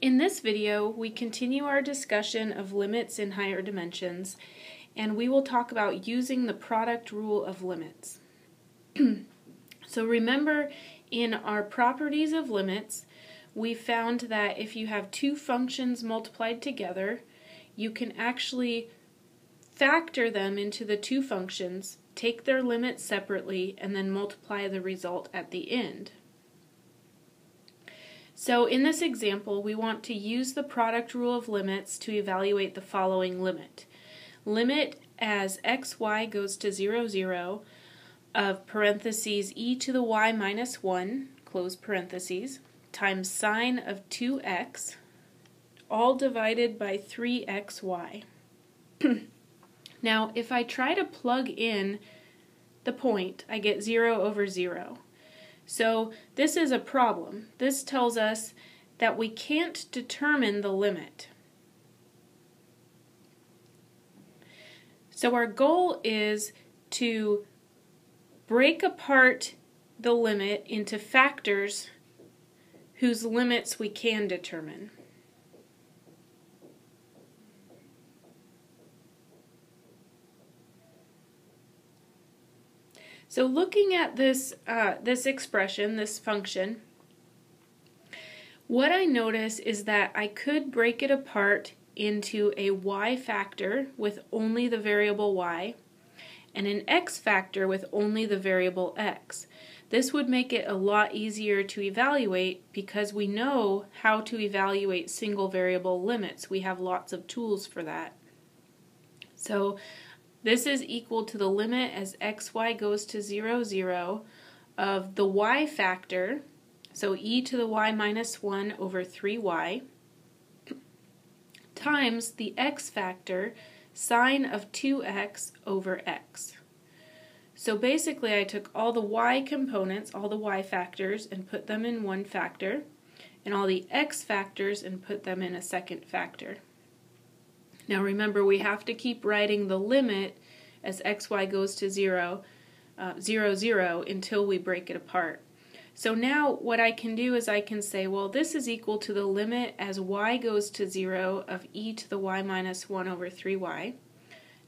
In this video, we continue our discussion of limits in higher dimensions, and we will talk about using the product rule of limits. so remember, in our properties of limits, we found that if you have two functions multiplied together, you can actually factor them into the two functions, take their limits separately, and then multiply the result at the end. So in this example, we want to use the product rule of limits to evaluate the following limit. Limit as xy goes to 0, 0 of parentheses e to the y minus 1, close parentheses, times sine of 2x, all divided by 3xy. now, if I try to plug in the point, I get 0 over 0. So this is a problem. This tells us that we can't determine the limit. So our goal is to break apart the limit into factors whose limits we can determine. So looking at this, uh, this expression, this function, what I notice is that I could break it apart into a y factor with only the variable y and an x factor with only the variable x. This would make it a lot easier to evaluate because we know how to evaluate single variable limits. We have lots of tools for that. So this is equal to the limit as xy goes to 0, 0 of the y factor, so e to the y minus 1 over 3y, times the x factor, sine of 2x over x. So basically I took all the y components, all the y factors, and put them in one factor, and all the x factors and put them in a second factor. Now remember, we have to keep writing the limit as xy goes to 0, uh, 0, 0 until we break it apart. So now what I can do is I can say, well, this is equal to the limit as y goes to 0 of e to the y minus 1 over 3y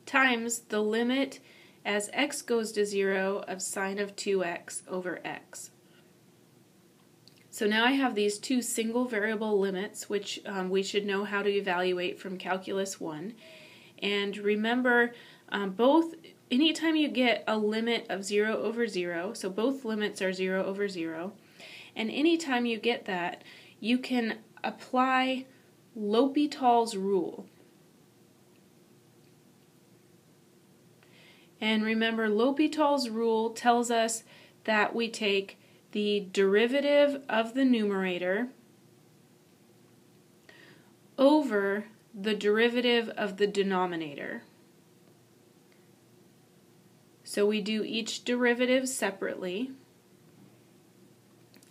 times the limit as x goes to 0 of sine of 2x over x. So now I have these two single variable limits, which um, we should know how to evaluate from Calculus 1. And remember, um, both, anytime you get a limit of 0 over 0, so both limits are 0 over 0, and anytime you get that, you can apply L'Hopital's rule. And remember, L'Hopital's rule tells us that we take the derivative of the numerator over the derivative of the denominator. So we do each derivative separately,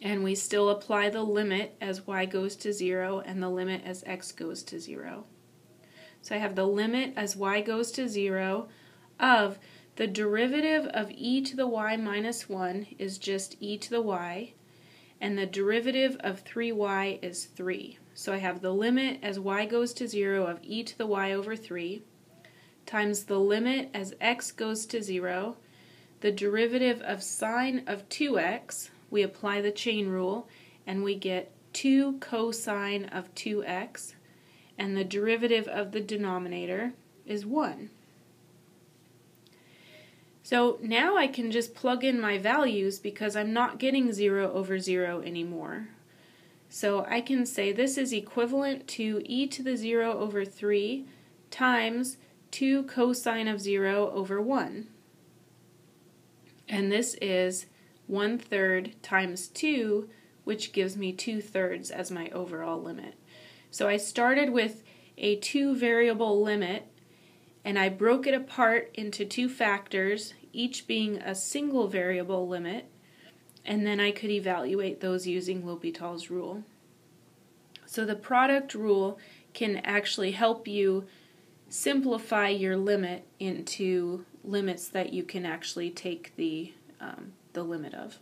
and we still apply the limit as y goes to 0 and the limit as x goes to 0. So I have the limit as y goes to 0 of the derivative of e to the y minus 1 is just e to the y, and the derivative of 3y is 3. So I have the limit as y goes to 0 of e to the y over 3 times the limit as x goes to 0, the derivative of sine of 2x, we apply the chain rule, and we get 2 cosine of 2x, and the derivative of the denominator is 1. So now I can just plug in my values because I'm not getting 0 over 0 anymore. So I can say this is equivalent to e to the 0 over 3 times 2 cosine of 0 over 1. And this is 1 third times 2, which gives me 2 thirds as my overall limit. So I started with a two variable limit and I broke it apart into two factors, each being a single variable limit, and then I could evaluate those using L'Hopital's rule. So the product rule can actually help you simplify your limit into limits that you can actually take the, um, the limit of.